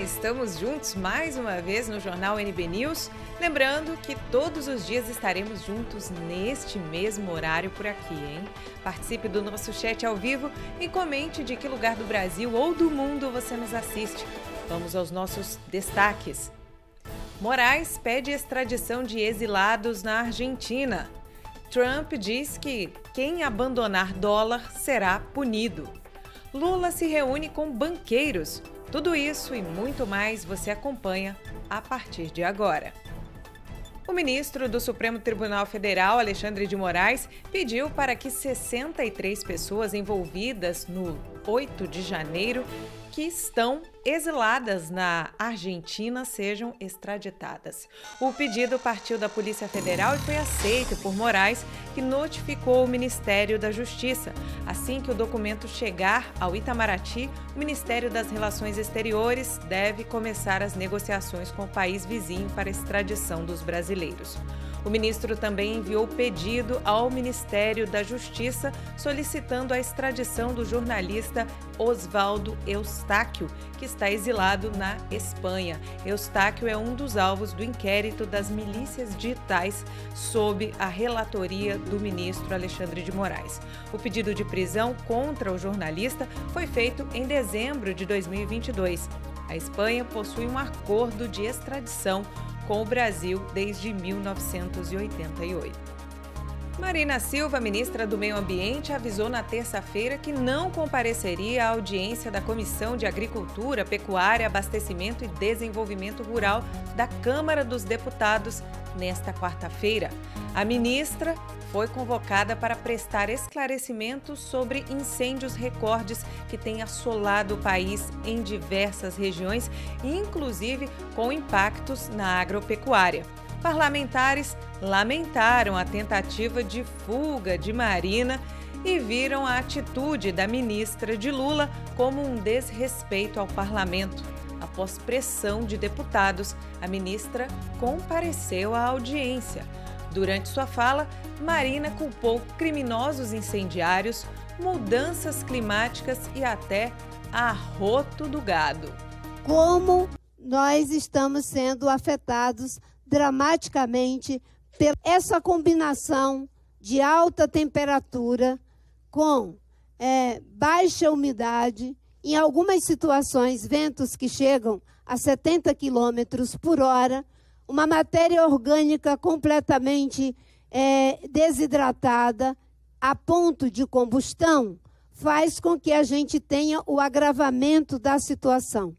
Estamos juntos mais uma vez no Jornal NB News. Lembrando que todos os dias estaremos juntos neste mesmo horário por aqui, hein? Participe do nosso chat ao vivo e comente de que lugar do Brasil ou do mundo você nos assiste. Vamos aos nossos destaques. Moraes pede extradição de exilados na Argentina. Trump diz que quem abandonar dólar será punido. Lula se reúne com banqueiros tudo isso e muito mais você acompanha a partir de agora. O ministro do Supremo Tribunal Federal, Alexandre de Moraes, pediu para que 63 pessoas envolvidas no 8 de janeiro que estão exiladas na Argentina sejam extraditadas. O pedido partiu da Polícia Federal e foi aceito por Moraes, que notificou o Ministério da Justiça. Assim que o documento chegar ao Itamaraty, o Ministério das Relações Exteriores deve começar as negociações com o país vizinho para a extradição dos brasileiros. O ministro também enviou pedido ao Ministério da Justiça solicitando a extradição do jornalista Oswaldo Eustáquio, que está exilado na Espanha. Eustáquio é um dos alvos do inquérito das milícias digitais sob a relatoria do ministro Alexandre de Moraes. O pedido de prisão contra o jornalista foi feito em dezembro de 2022. A Espanha possui um acordo de extradição com o Brasil desde 1988. Marina Silva, ministra do Meio Ambiente, avisou na terça-feira que não compareceria à audiência da Comissão de Agricultura, Pecuária, Abastecimento e Desenvolvimento Rural da Câmara dos Deputados nesta quarta-feira. A ministra foi convocada para prestar esclarecimentos sobre incêndios recordes que têm assolado o país em diversas regiões, inclusive com impactos na agropecuária. Parlamentares lamentaram a tentativa de fuga de Marina e viram a atitude da ministra de Lula como um desrespeito ao parlamento. Após pressão de deputados, a ministra compareceu à audiência. Durante sua fala, Marina culpou criminosos incendiários, mudanças climáticas e até arroto do gado. Como nós estamos sendo afetados dramaticamente por essa combinação de alta temperatura com é, baixa umidade, em algumas situações, ventos que chegam a 70 quilômetros por hora, uma matéria orgânica completamente é, desidratada a ponto de combustão, faz com que a gente tenha o agravamento da situação.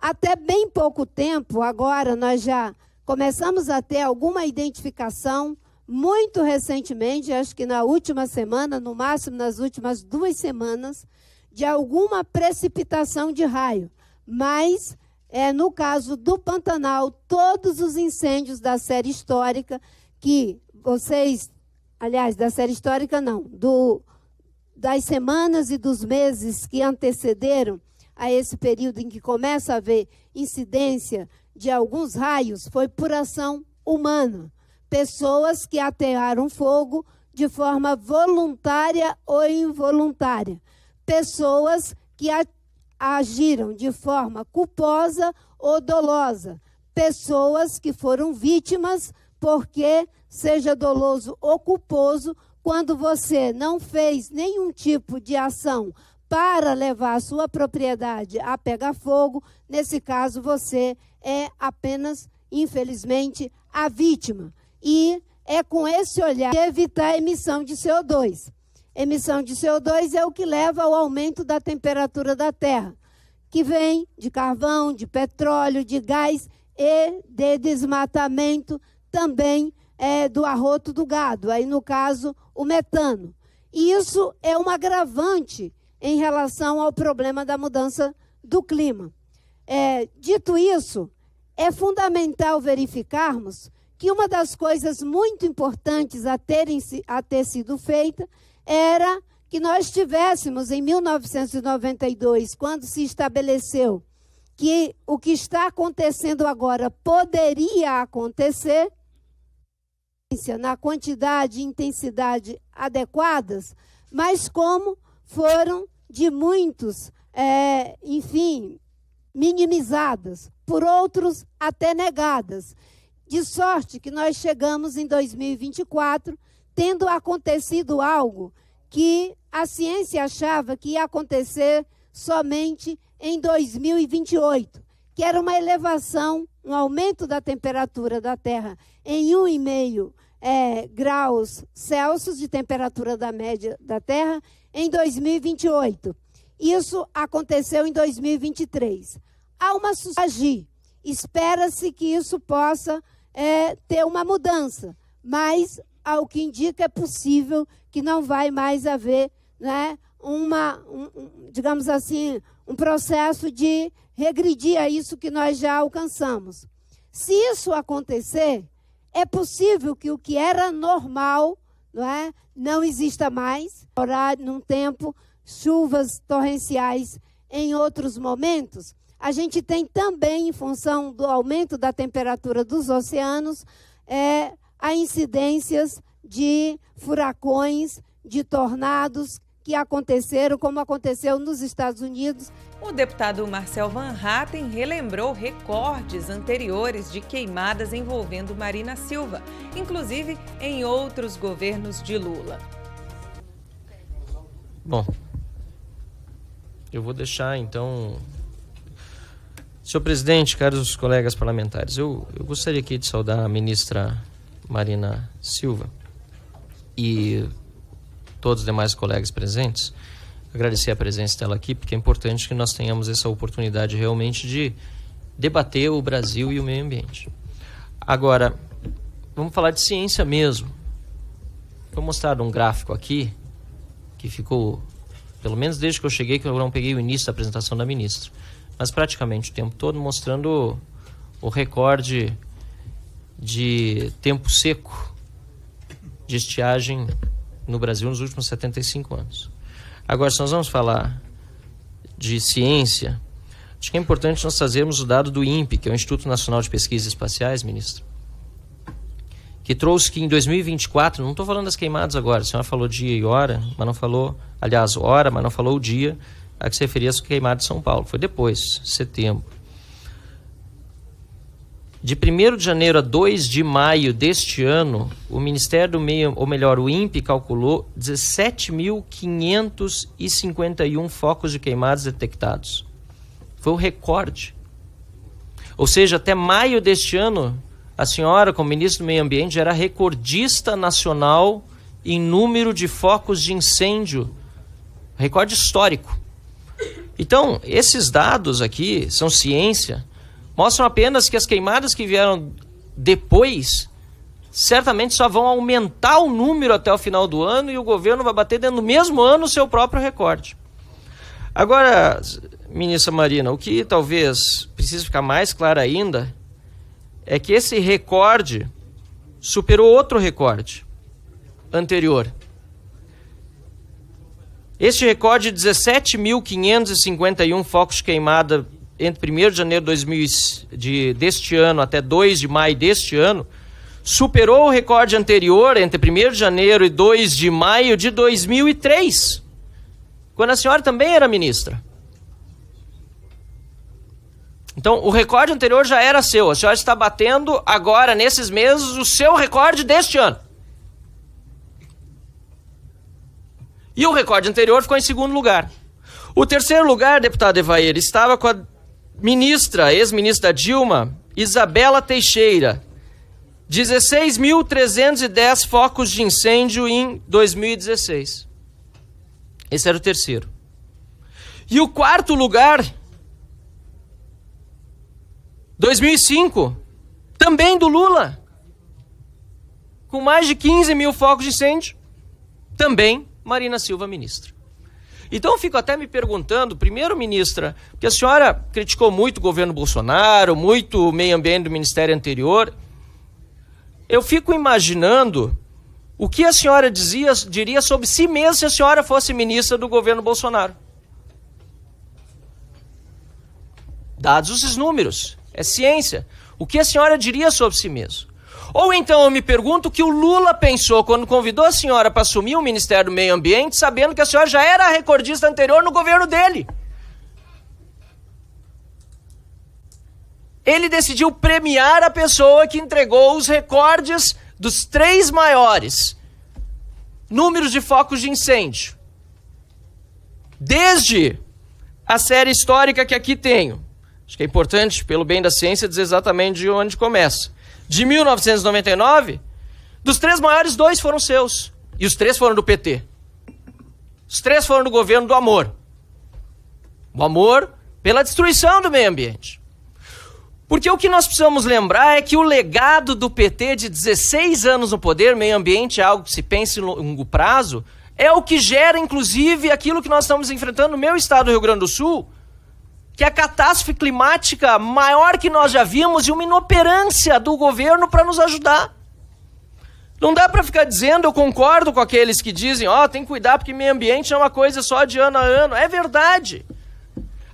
Até bem pouco tempo, agora nós já começamos a ter alguma identificação, muito recentemente, acho que na última semana, no máximo nas últimas duas semanas, de alguma precipitação de raio. Mas é, no caso do Pantanal, todos os incêndios da série histórica que vocês, aliás, da série histórica não, do, das semanas e dos meses que antecederam a esse período em que começa a haver incidência de alguns raios, foi por ação humana. Pessoas que atearam fogo de forma voluntária ou involuntária. Pessoas que agiram de forma culposa ou dolosa. Pessoas que foram vítimas porque, seja doloso ou culposo, quando você não fez nenhum tipo de ação para levar a sua propriedade a pegar fogo, nesse caso você é apenas, infelizmente, a vítima. E é com esse olhar que evitar a emissão de CO2 emissão de CO2 é o que leva ao aumento da temperatura da Terra, que vem de carvão, de petróleo, de gás e de desmatamento também é, do arroto do gado, aí no caso o metano. E isso é um agravante em relação ao problema da mudança do clima. É, dito isso, é fundamental verificarmos que uma das coisas muito importantes a, terem, a ter sido feita era que nós tivéssemos em 1992, quando se estabeleceu que o que está acontecendo agora poderia acontecer, na quantidade e intensidade adequadas, mas como foram de muitos, é, enfim, minimizadas, por outros até negadas. De sorte que nós chegamos em 2024 tendo acontecido algo que a ciência achava que ia acontecer somente em 2028, que era uma elevação, um aumento da temperatura da Terra em 1,5 é, graus Celsius de temperatura da média da Terra em 2028. Isso aconteceu em 2023. Há uma agir. Espera-se que isso possa é, ter uma mudança, mas ao que indica é possível que não vai mais haver, né, uma, um, digamos assim, um processo de regredir a isso que nós já alcançamos. Se isso acontecer, é possível que o que era normal não, é, não exista mais, orar num tempo, chuvas torrenciais em outros momentos. A gente tem também, em função do aumento da temperatura dos oceanos, é, a incidências de furacões, de tornados que aconteceram, como aconteceu nos Estados Unidos. O deputado Marcel Van Hatten relembrou recordes anteriores de queimadas envolvendo Marina Silva, inclusive em outros governos de Lula. Bom, eu vou deixar então. Senhor presidente, caros colegas parlamentares, eu, eu gostaria aqui de saudar a ministra Marina Silva e todos os demais colegas presentes, agradecer a presença dela aqui, porque é importante que nós tenhamos essa oportunidade realmente de debater o Brasil e o meio ambiente. Agora, vamos falar de ciência mesmo. Vou mostrar um gráfico aqui que ficou, pelo menos desde que eu cheguei, que eu não peguei o início da apresentação da ministra, mas praticamente o tempo todo mostrando o recorde de tempo seco de estiagem no Brasil nos últimos 75 anos. Agora, se nós vamos falar de ciência, acho que é importante nós trazermos o dado do INPE, que é o Instituto Nacional de Pesquisas Espaciais, ministro, que trouxe que em 2024, não estou falando das queimadas agora, a senhora falou dia e hora, mas não falou, aliás, hora, mas não falou o dia a que se referia às queimadas de São Paulo. Foi depois, setembro. De 1 de janeiro a 2 de maio deste ano, o Ministério do Meio, ou melhor, o INPE calculou 17.551 focos de queimados detectados. Foi o recorde. Ou seja, até maio deste ano, a senhora, como ministro do Meio Ambiente, era recordista nacional em número de focos de incêndio. Recorde histórico. Então, esses dados aqui são ciência mostram apenas que as queimadas que vieram depois certamente só vão aumentar o número até o final do ano e o governo vai bater dentro do mesmo ano o seu próprio recorde. Agora, ministra Marina, o que talvez precise ficar mais claro ainda é que esse recorde superou outro recorde anterior. Este recorde de 17.551 focos de queimada entre 1 de janeiro de, 2000, de, deste ano até 2 de maio deste ano, superou o recorde anterior entre 1 de janeiro e 2 de maio de 2003, quando a senhora também era ministra. Então, o recorde anterior já era seu. A senhora está batendo agora, nesses meses, o seu recorde deste ano. E o recorde anterior ficou em segundo lugar. O terceiro lugar, deputado Evair, estava com a ministra, ex-ministra Dilma, Isabela Teixeira, 16.310 focos de incêndio em 2016. Esse era o terceiro. E o quarto lugar, 2005, também do Lula, com mais de 15 mil focos de incêndio, também Marina Silva, ministra. Então eu fico até me perguntando, primeiro, ministra, que a senhora criticou muito o governo Bolsonaro, muito o meio ambiente do ministério anterior. Eu fico imaginando o que a senhora dizia, diria sobre si mesma se a senhora fosse ministra do governo Bolsonaro. Dados esses números, é ciência. O que a senhora diria sobre si mesma? Ou então eu me pergunto o que o Lula pensou quando convidou a senhora para assumir o Ministério do Meio Ambiente, sabendo que a senhora já era recordista anterior no governo dele. ele decidiu premiar a pessoa que entregou os recordes dos três maiores números de focos de incêndio. Desde a série histórica que aqui tenho. Acho que é importante, pelo bem da ciência, dizer exatamente de onde começa. De 1999, dos três maiores, dois foram seus. E os três foram do PT. Os três foram do governo do amor. O amor pela destruição do meio ambiente. Porque o que nós precisamos lembrar é que o legado do PT de 16 anos no poder, meio ambiente é algo que se pensa em longo prazo, é o que gera, inclusive, aquilo que nós estamos enfrentando no meu estado do Rio Grande do Sul, que é a catástrofe climática maior que nós já vimos e uma inoperância do governo para nos ajudar. Não dá para ficar dizendo, eu concordo com aqueles que dizem, ó, oh, tem que cuidar porque meio ambiente é uma coisa só de ano a ano. É verdade.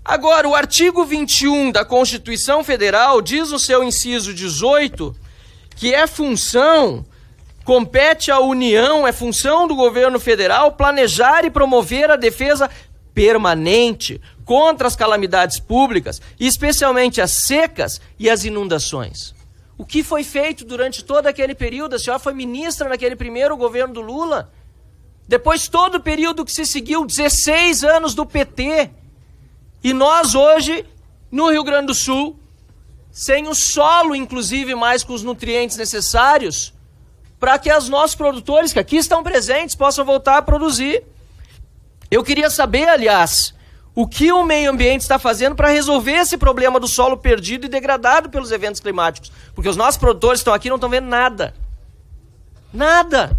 Agora, o artigo 21 da Constituição Federal diz no seu inciso 18 que é função, compete à União, é função do governo federal planejar e promover a defesa permanente contra as calamidades públicas, especialmente as secas e as inundações. O que foi feito durante todo aquele período? A senhora foi ministra naquele primeiro governo do Lula. Depois, todo o período que se seguiu, 16 anos do PT e nós hoje, no Rio Grande do Sul, sem o solo, inclusive, mais com os nutrientes necessários, para que os nossos produtores, que aqui estão presentes, possam voltar a produzir. Eu queria saber, aliás, o que o meio ambiente está fazendo para resolver esse problema do solo perdido e degradado pelos eventos climáticos. Porque os nossos produtores estão aqui e não estão vendo nada. Nada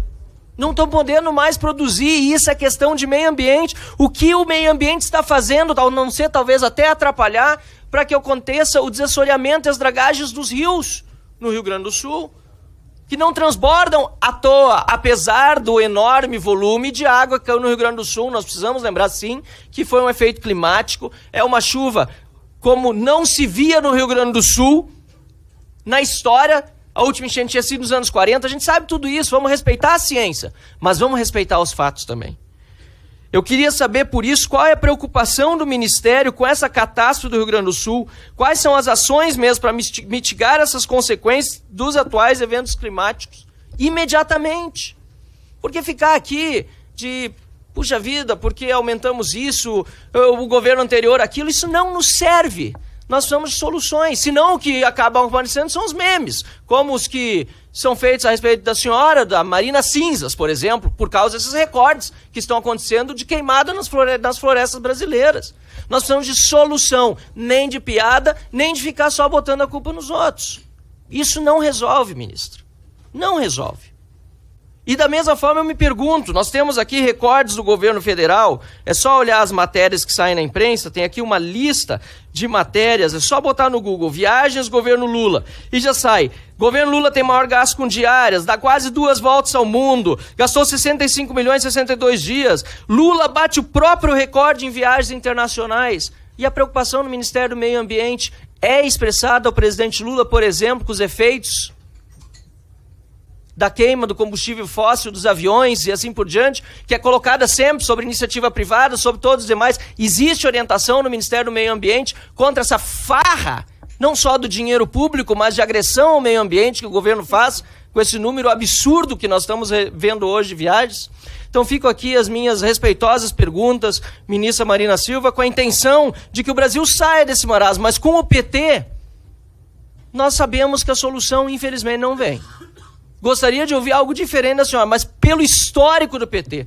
não estão podendo mais produzir, e isso é questão de meio ambiente. O que o meio ambiente está fazendo, ao não ser talvez até atrapalhar, para que aconteça o desassoreamento e as dragagens dos rios no Rio Grande do Sul, que não transbordam à toa, apesar do enorme volume de água que caiu no Rio Grande do Sul. Nós precisamos lembrar, sim, que foi um efeito climático, é uma chuva como não se via no Rio Grande do Sul na história a última enchente tinha sido nos anos 40, a gente sabe tudo isso, vamos respeitar a ciência, mas vamos respeitar os fatos também. Eu queria saber, por isso, qual é a preocupação do Ministério com essa catástrofe do Rio Grande do Sul, quais são as ações mesmo para mitigar essas consequências dos atuais eventos climáticos imediatamente. Porque ficar aqui de, puxa vida, porque aumentamos isso, o governo anterior aquilo, isso não nos serve nós precisamos de soluções. Senão o que acabam aparecendo são os memes, como os que são feitos a respeito da senhora, da Marina Cinzas, por exemplo, por causa desses recordes que estão acontecendo de queimada nas, flore nas florestas brasileiras. Nós precisamos de solução, nem de piada, nem de ficar só botando a culpa nos outros. Isso não resolve, ministro. Não resolve. E da mesma forma eu me pergunto, nós temos aqui recordes do governo federal, é só olhar as matérias que saem na imprensa, tem aqui uma lista de matérias, é só botar no Google, viagens governo Lula, e já sai. Governo Lula tem maior gasto com diárias, dá quase duas voltas ao mundo, gastou 65 milhões em 62 dias. Lula bate o próprio recorde em viagens internacionais. E a preocupação no Ministério do Meio Ambiente é expressada ao presidente Lula, por exemplo, com os efeitos da queima do combustível fóssil dos aviões e assim por diante, que é colocada sempre sobre iniciativa privada, sobre todos os demais. Existe orientação no Ministério do Meio Ambiente contra essa farra, não só do dinheiro público, mas de agressão ao meio ambiente que o governo faz com esse número absurdo que nós estamos vendo hoje de viagens. Então fico aqui as minhas respeitosas perguntas, ministra Marina Silva, com a intenção de que o Brasil saia desse marasmo, mas com o PT, nós sabemos que a solução, infelizmente, não vem. Gostaria de ouvir algo diferente da senhora, mas pelo histórico do PT,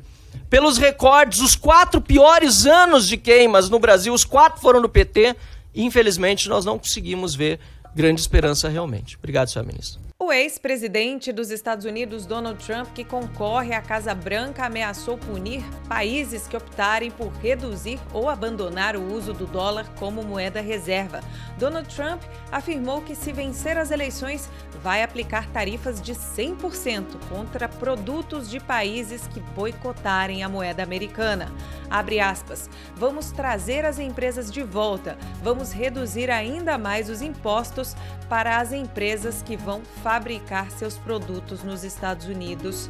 pelos recordes, os quatro piores anos de queimas no Brasil, os quatro foram do PT, infelizmente nós não conseguimos ver grande esperança realmente. Obrigado, senhora ministra. O ex-presidente dos Estados Unidos, Donald Trump, que concorre à Casa Branca, ameaçou punir países que optarem por reduzir ou abandonar o uso do dólar como moeda reserva. Donald Trump afirmou que, se vencer as eleições, vai aplicar tarifas de 100% contra produtos de países que boicotarem a moeda americana. Abre aspas. Vamos trazer as empresas de volta. Vamos reduzir ainda mais os impostos para as empresas que vão fabricar seus produtos nos Estados Unidos.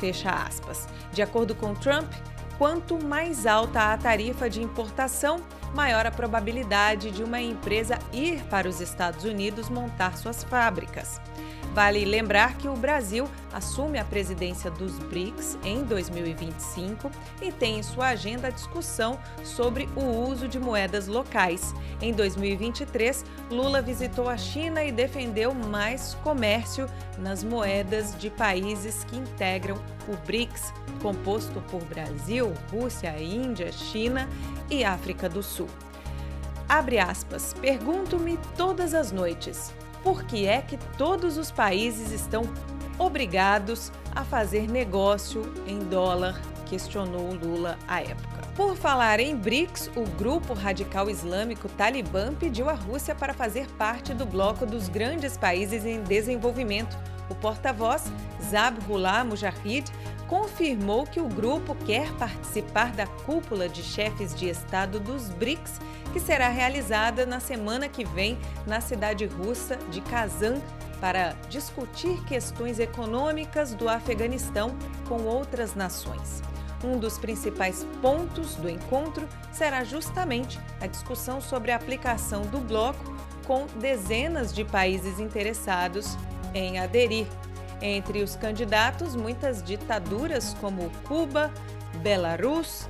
Fecha aspas. De acordo com Trump, quanto mais alta a tarifa de importação, maior a probabilidade de uma empresa ir para os Estados Unidos montar suas fábricas. Vale lembrar que o Brasil assume a presidência dos BRICS em 2025 e tem em sua agenda a discussão sobre o uso de moedas locais. Em 2023, Lula visitou a China e defendeu mais comércio nas moedas de países que integram o BRICS, composto por Brasil, Rússia, Índia, China e África do Sul. Abre aspas. Pergunto-me todas as noites por que é que todos os países estão obrigados a fazer negócio em dólar, questionou Lula à época. Por falar em BRICS, o grupo radical islâmico Talibã pediu à Rússia para fazer parte do bloco dos grandes países em desenvolvimento. O porta-voz, Zabhullah Mujahid, confirmou que o grupo quer participar da cúpula de chefes de Estado dos BRICS, que será realizada na semana que vem na cidade russa de Kazan, para discutir questões econômicas do Afeganistão com outras nações. Um dos principais pontos do encontro será justamente a discussão sobre a aplicação do bloco com dezenas de países interessados em aderir entre os candidatos, muitas ditaduras como Cuba, Belarus,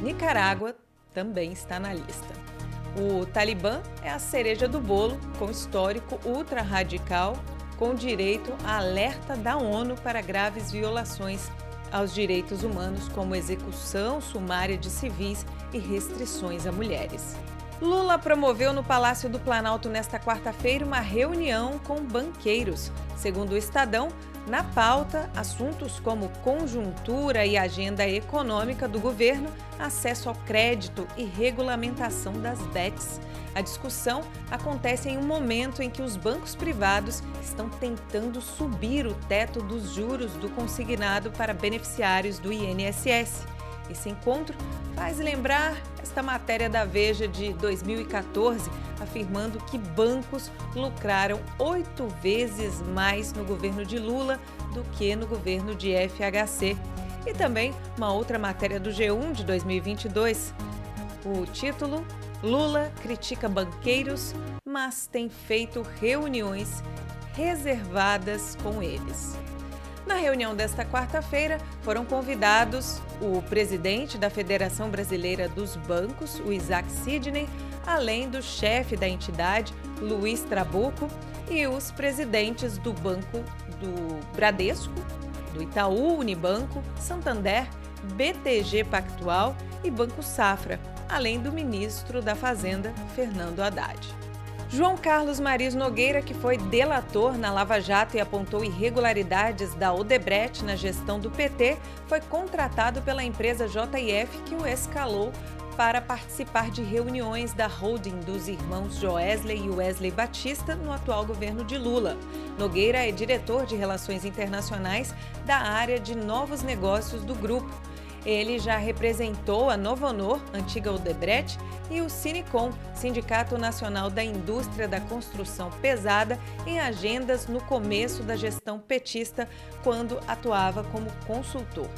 Nicarágua também está na lista. O Talibã é a cereja do bolo, com histórico ultra-radical, com direito a alerta da ONU para graves violações aos direitos humanos, como execução sumária de civis e restrições a mulheres. Lula promoveu no Palácio do Planalto nesta quarta-feira uma reunião com banqueiros. Segundo o Estadão, na pauta, assuntos como conjuntura e agenda econômica do governo, acesso ao crédito e regulamentação das bets. A discussão acontece em um momento em que os bancos privados estão tentando subir o teto dos juros do consignado para beneficiários do INSS. Esse encontro faz lembrar esta matéria da Veja de 2014, afirmando que bancos lucraram oito vezes mais no governo de Lula do que no governo de FHC. E também uma outra matéria do G1 de 2022. O título: Lula critica banqueiros, mas tem feito reuniões reservadas com eles. Na reunião desta quarta-feira, foram convidados o presidente da Federação Brasileira dos Bancos, o Isaac Sidney, além do chefe da entidade, Luiz Trabuco, e os presidentes do Banco do Bradesco, do Itaú Unibanco, Santander, BTG Pactual e Banco Safra, além do ministro da Fazenda, Fernando Haddad. João Carlos Maris Nogueira, que foi delator na Lava Jato e apontou irregularidades da Odebrecht na gestão do PT, foi contratado pela empresa JF que o escalou para participar de reuniões da holding dos irmãos Joesley e Wesley Batista no atual governo de Lula. Nogueira é diretor de Relações Internacionais da área de novos negócios do grupo. Ele já representou a Novo Honor, antiga Odebrecht, e o Cinecom, Sindicato Nacional da Indústria da Construção Pesada, em agendas no começo da gestão petista, quando atuava como consultor.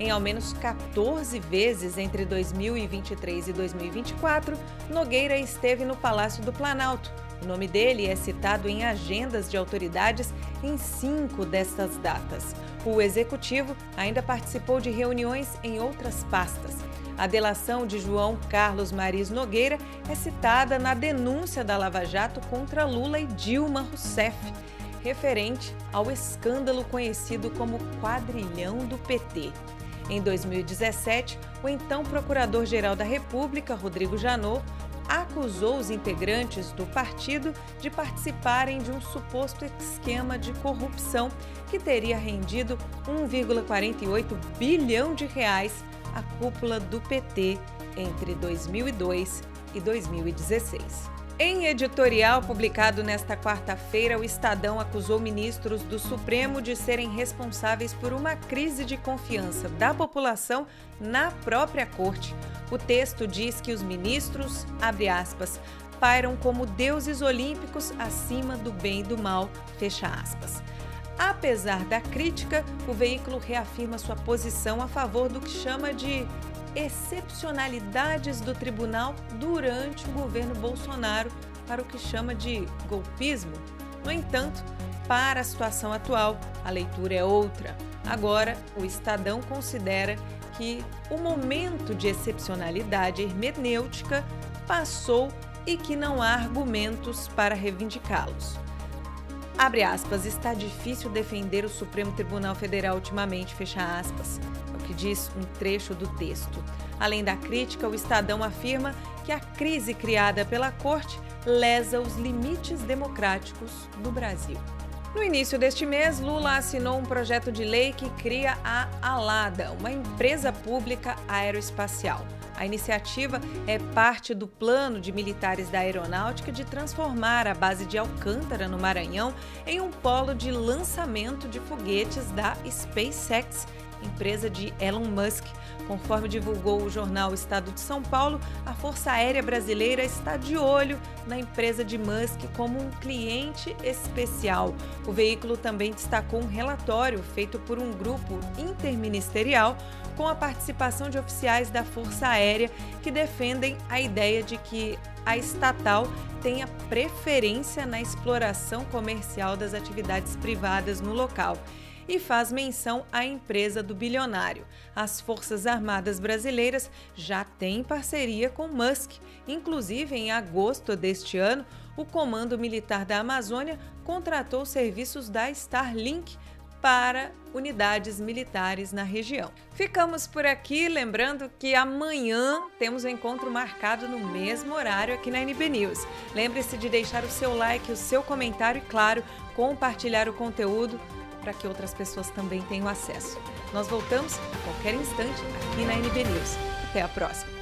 Em ao menos 14 vezes entre 2023 e 2024, Nogueira esteve no Palácio do Planalto. O nome dele é citado em agendas de autoridades em cinco destas datas. O executivo ainda participou de reuniões em outras pastas. A delação de João Carlos Maris Nogueira é citada na denúncia da Lava Jato contra Lula e Dilma Rousseff, referente ao escândalo conhecido como quadrilhão do PT. Em 2017, o então Procurador-Geral da República, Rodrigo Janot, acusou os integrantes do partido de participarem de um suposto esquema de corrupção que teria rendido 1,48 bilhão de reais à cúpula do PT entre 2002 e 2016. Em editorial publicado nesta quarta-feira, o Estadão acusou ministros do Supremo de serem responsáveis por uma crise de confiança da população na própria corte. O texto diz que os ministros, abre aspas, pairam como deuses olímpicos acima do bem e do mal, fecha aspas. Apesar da crítica, o veículo reafirma sua posição a favor do que chama de excepcionalidades do tribunal durante o governo Bolsonaro para o que chama de golpismo. No entanto, para a situação atual, a leitura é outra. Agora, o Estadão considera que o momento de excepcionalidade hermenêutica passou e que não há argumentos para reivindicá-los. Abre aspas, está difícil defender o Supremo Tribunal Federal ultimamente, fecha aspas. É o que diz um trecho do texto. Além da crítica, o Estadão afirma que a crise criada pela Corte lesa os limites democráticos do Brasil. No início deste mês, Lula assinou um projeto de lei que cria a Alada, uma empresa pública aeroespacial. A iniciativa é parte do plano de militares da aeronáutica de transformar a base de Alcântara, no Maranhão, em um polo de lançamento de foguetes da SpaceX empresa de Elon Musk. Conforme divulgou o jornal Estado de São Paulo, a Força Aérea Brasileira está de olho na empresa de Musk como um cliente especial. O veículo também destacou um relatório feito por um grupo interministerial com a participação de oficiais da Força Aérea que defendem a ideia de que a estatal tenha preferência na exploração comercial das atividades privadas no local e faz menção à empresa do bilionário. As Forças Armadas Brasileiras já têm parceria com Musk. Inclusive, em agosto deste ano, o Comando Militar da Amazônia contratou serviços da Starlink para unidades militares na região. Ficamos por aqui, lembrando que amanhã temos um encontro marcado no mesmo horário aqui na NB News. Lembre-se de deixar o seu like, o seu comentário e, claro, compartilhar o conteúdo para que outras pessoas também tenham acesso. Nós voltamos a qualquer instante aqui na NB News. Até a próxima!